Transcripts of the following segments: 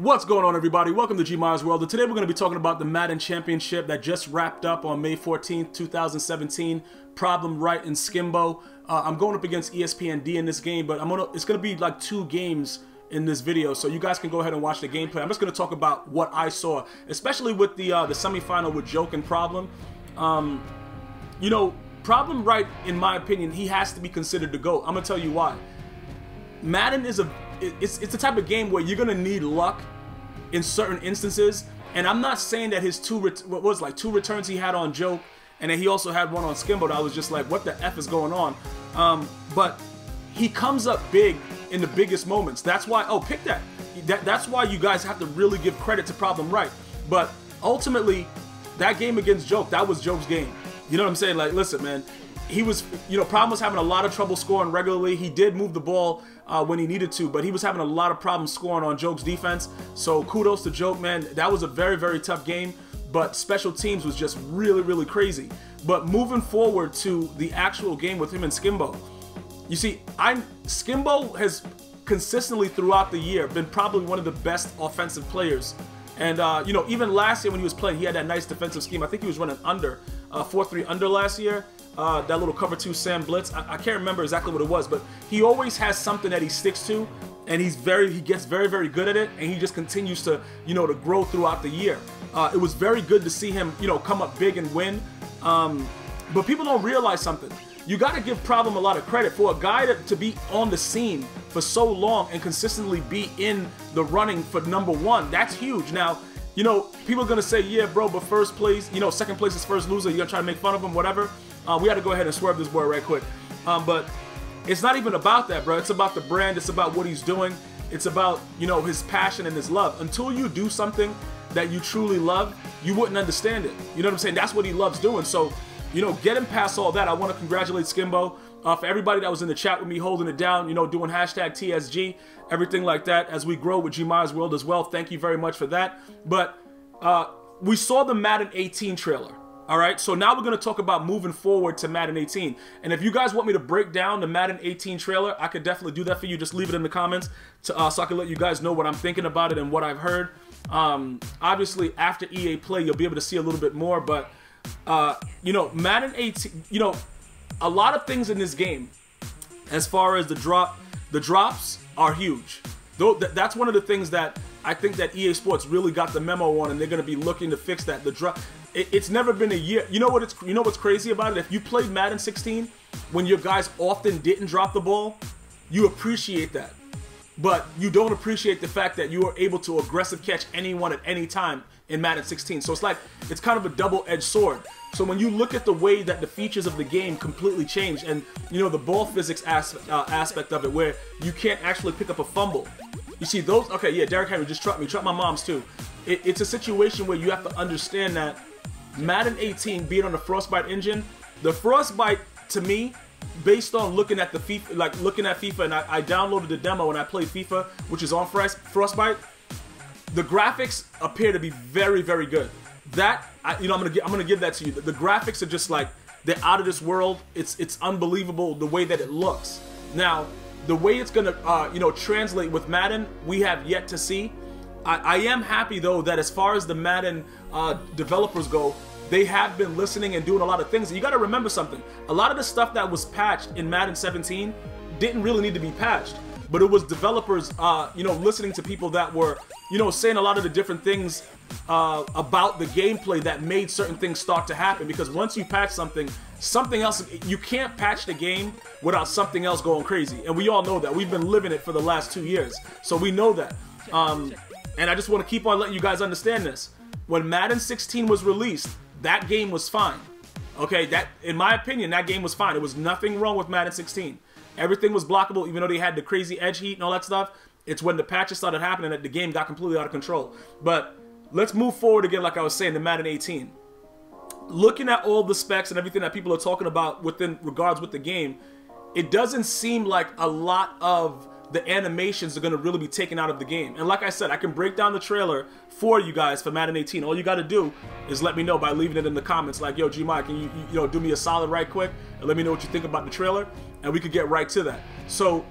What's going on, everybody? Welcome to Gmias World. And today we're going to be talking about the Madden Championship that just wrapped up on May 14th, 2017. Problem Wright and Skimbo. Uh, I'm going up against ESPND in this game, but I'm gonna. It's going to be like two games in this video, so you guys can go ahead and watch the gameplay. I'm just going to talk about what I saw, especially with the uh, the semifinal with Joke and Problem. Um, you know, Problem Wright, in my opinion, he has to be considered the GOAT. I'm going to tell you why. Madden is a it's it's the type of game where you're gonna need luck in certain instances. And I'm not saying that his two what was like two returns he had on Joke, and then he also had one on Skimbo. That I was just like, what the f is going on? Um, but he comes up big in the biggest moments. That's why. Oh, pick that. That that's why you guys have to really give credit to Problem Wright. But ultimately, that game against Joke, that was Joke's game. You know what I'm saying? Like, listen, man, he was, you know, Problem was having a lot of trouble scoring regularly. He did move the ball uh, when he needed to, but he was having a lot of problems scoring on Joke's defense. So kudos to Joke, man. That was a very, very tough game, but special teams was just really, really crazy. But moving forward to the actual game with him and Skimbo, you see, I Skimbo has consistently throughout the year been probably one of the best offensive players. And, uh, you know, even last year when he was playing, he had that nice defensive scheme. I think he was running under, 4-3 uh, under last year uh, that little cover two Sam Blitz. I, I, can't remember exactly what it was, but he always has something that he sticks to, and he's very he gets very very good at it, and he just continues to you know to grow throughout the year. Uh, it was very good to see him you know come up big and win, um, but people don't realize something. You got to give Problem a lot of credit for a guy to, to be on the scene for so long and consistently be in the running for number one. That's huge. Now, you know, people are gonna say, yeah, bro, but first place, you know, second place is first loser. You're gonna try to make fun of him, whatever. Uh, we had to go ahead and swerve this boy right quick. Um, but it's not even about that, bro. It's about the brand. It's about what he's doing. It's about, you know, his passion and his love. Until you do something that you truly love, you wouldn't understand it. You know what I'm saying? That's what he loves doing. So, you know, getting past all that, I want to congratulate Skimbo. Uh, for everybody that was in the chat with me holding it down, you know, doing hashtag TSG, everything like that as we grow with Gmias World as well. Thank you very much for that. But uh, we saw the Madden 18 trailer. All right, so now we're going to talk about moving forward to Madden 18. And if you guys want me to break down the Madden 18 trailer, I could definitely do that for you. Just leave it in the comments to, uh, so I can let you guys know what I'm thinking about it and what I've heard. Um, obviously, after EA Play, you'll be able to see a little bit more. But, uh, you know, Madden 18, you know, a lot of things in this game, as far as the drop, the drops are huge. Though that's one of the things that I think that EA Sports really got the memo on, and they're going to be looking to fix that. The drop, it, it's never been a year. You know what? It's you know what's crazy about it. If you played Madden 16, when your guys often didn't drop the ball, you appreciate that. But you don't appreciate the fact that you are able to aggressive catch anyone at any time in Madden 16. So it's like it's kind of a double-edged sword. So when you look at the way that the features of the game completely change, and you know the ball physics aspect, uh, aspect of it, where you can't actually pick up a fumble. You see those? Okay, yeah, Derrick Henry just trucked me, trucked my mom's too. It, it's a situation where you have to understand that Madden 18 being on the Frostbite engine, the Frostbite to me, based on looking at the FIFA, like looking at FIFA, and I, I downloaded the demo and I played FIFA, which is on Frostbite. The graphics appear to be very, very good. That I, you know, I'm gonna I'm gonna give that to you. The, the graphics are just like they're out of this world. It's it's unbelievable the way that it looks. Now, the way it's gonna uh, you know translate with Madden, we have yet to see. I, I am happy though that as far as the Madden uh, developers go, they have been listening and doing a lot of things. You got to remember something. A lot of the stuff that was patched in Madden 17 didn't really need to be patched, but it was developers, uh, you know, listening to people that were, you know, saying a lot of the different things uh, about the gameplay that made certain things start to happen. Because once you patch something, something else, you can't patch the game without something else going crazy. And we all know that. We've been living it for the last two years. So we know that. Um, and I just want to keep on letting you guys understand this. When Madden 16 was released, that game was fine. Okay, that in my opinion, that game was fine. It was nothing wrong with Madden 16. Everything was blockable, even though they had the crazy edge heat and all that stuff. It's when the patches started happening that the game got completely out of control. But let's move forward again, like I was saying, to Madden 18. Looking at all the specs and everything that people are talking about within regards with the game, it doesn't seem like a lot of the animations are going to really be taken out of the game. And like I said, I can break down the trailer for you guys for Madden 18. All you got to do is let me know by leaving it in the comments like, yo, G-Mike, can you, you know, do me a solid right quick and let me know what you think about the trailer and we could get right to that. So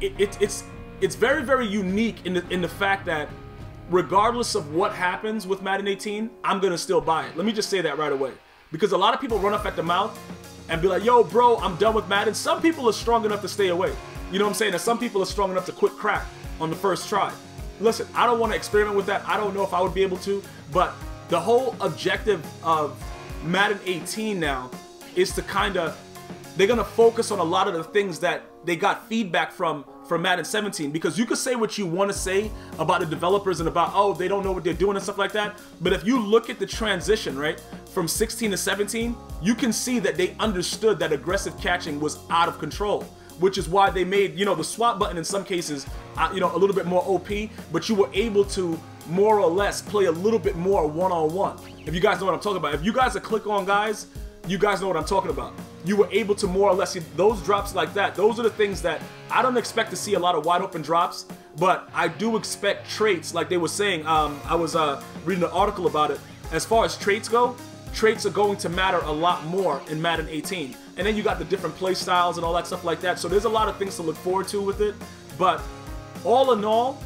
it, it, it's it's very, very unique in the in the fact that regardless of what happens with Madden 18, I'm gonna still buy it. Let me just say that right away. Because a lot of people run up at the mouth and be like, yo, bro, I'm done with Madden. Some people are strong enough to stay away. You know what I'm saying? And some people are strong enough to quit crack on the first try. Listen, I don't want to experiment with that. I don't know if I would be able to, but the whole objective of Madden 18 now is to kind of they're gonna focus on a lot of the things that they got feedback from from Madden 17 because you could say what you want to say about the developers and about oh they don't know what they're doing and stuff like that but if you look at the transition right from 16 to 17 you can see that they understood that aggressive catching was out of control which is why they made you know the swap button in some cases uh, you know a little bit more OP but you were able to more or less play a little bit more one-on-one -on -one. if you guys know what I'm talking about if you guys are click on guys you guys know what I'm talking about. You were able to more or less see those drops like that. Those are the things that I don't expect to see a lot of wide open drops, but I do expect traits like they were saying. Um, I was uh, reading an article about it. As far as traits go, traits are going to matter a lot more in Madden 18. And then you got the different play styles and all that stuff like that. So there's a lot of things to look forward to with it. But all in all,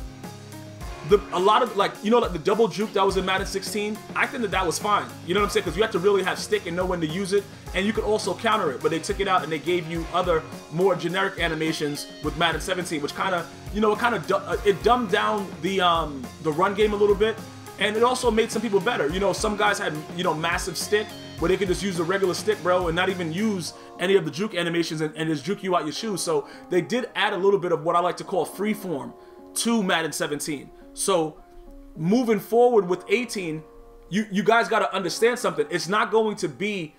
the a lot of like you know like the double juke that was in Madden 16, I think that that was fine. You know what I'm saying? Because you have to really have stick and know when to use it, and you could also counter it. But they took it out and they gave you other more generic animations with Madden 17, which kind of you know it kind of uh, it dumbed down the um the run game a little bit, and it also made some people better. You know, some guys had you know massive stick where they could just use a regular stick, bro, and not even use any of the juke animations and, and just juke you out your shoes. So they did add a little bit of what I like to call freeform to Madden 17. So moving forward with 18, you, you guys got to understand something. It's not going to be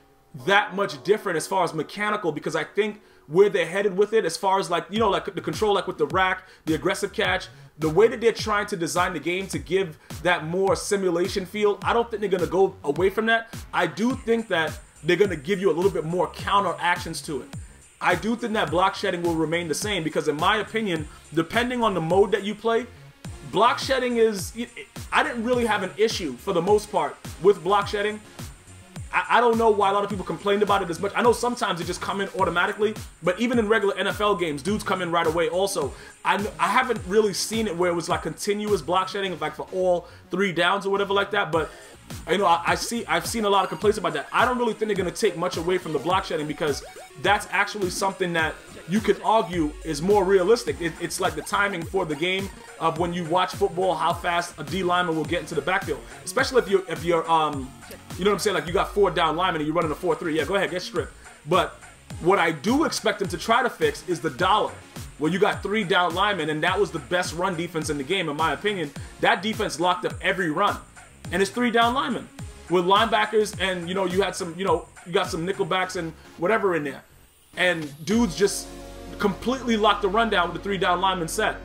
that much different as far as mechanical because I think where they're headed with it as far as like, you know, like the control, like with the RAC, the aggressive catch, the way that they're trying to design the game to give that more simulation feel, I don't think they're going to go away from that. I do think that they're going to give you a little bit more counter actions to it. I do think that block shedding will remain the same because in my opinion, depending on the mode that you play, block shedding is I didn't really have an issue for the most part with block shedding. I, I, don't know why a lot of people complained about it as much. I know sometimes it just come in automatically, but even in regular NFL games, dudes come in right away. Also, I I haven't really seen it where it was like continuous block shedding, like for all three downs or whatever like that. But you know, I, I see I've seen a lot of complaints about that. I don't really think they're gonna take much away from the block shedding because that's actually something that you could argue is more realistic. It, it's like the timing for the game of when you watch football, how fast a D lineman will get into the backfield. Especially if you're if you're um, you know what I'm saying, like you got four down linemen and you're running a four three. Yeah, go ahead, get stripped. But what I do expect them to try to fix is the dollar, where you got three down linemen, and that was the best run defense in the game, in my opinion. That defense locked up every run, and it's three down linemen with linebackers, and you know you had some, you know, you got some nickelbacks and whatever in there and dudes just completely locked the rundown with the three down lineman set.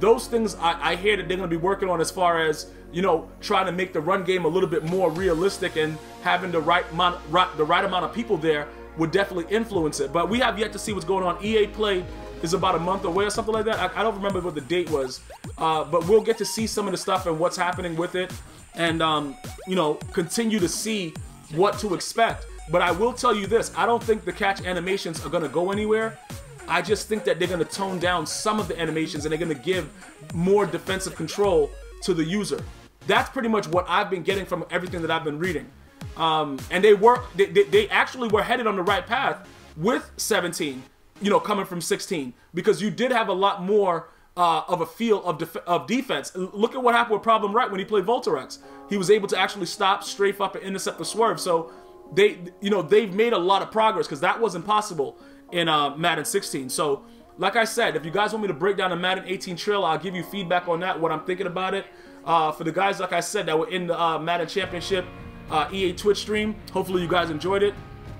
Those things I, I hear that they're going to be working on as far as you know trying to make the run game a little bit more realistic and having the right amount right, the right amount of people there would definitely influence it. But we have yet to see what's going on. EA Play is about a month away or something like that. I, I don't remember what the date was, uh, but we'll get to see some of the stuff and what's happening with it, and um, you know continue to see what to expect. But I will tell you this, I don't think the catch animations are going to go anywhere. I just think that they're going to tone down some of the animations and they're going to give more defensive control to the user. That's pretty much what I've been getting from everything that I've been reading. Um, and they were they, they, they actually were headed on the right path with 17, you know, coming from 16 because you did have a lot more uh, of a feel of, def of defense. Look at what happened with Problem Wright when he played Voltarex. He was able to actually stop, strafe up, and intercept the swerve. So they you know they've made a lot of progress because that wasn't possible in uh, Madden 16. So like I said, if you guys want me to break down the Madden 18 trailer, I'll give you feedback on that, what I'm thinking about it. Uh, for the guys, like I said, that were in the uh, Madden Championship uh, EA Twitch stream, hopefully you guys enjoyed it.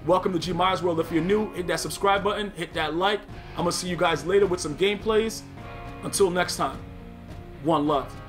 Welcome to Gmias World. If you're new, hit that subscribe button, hit that like. I'm going to see you guys later with some gameplays. Until next time, one love.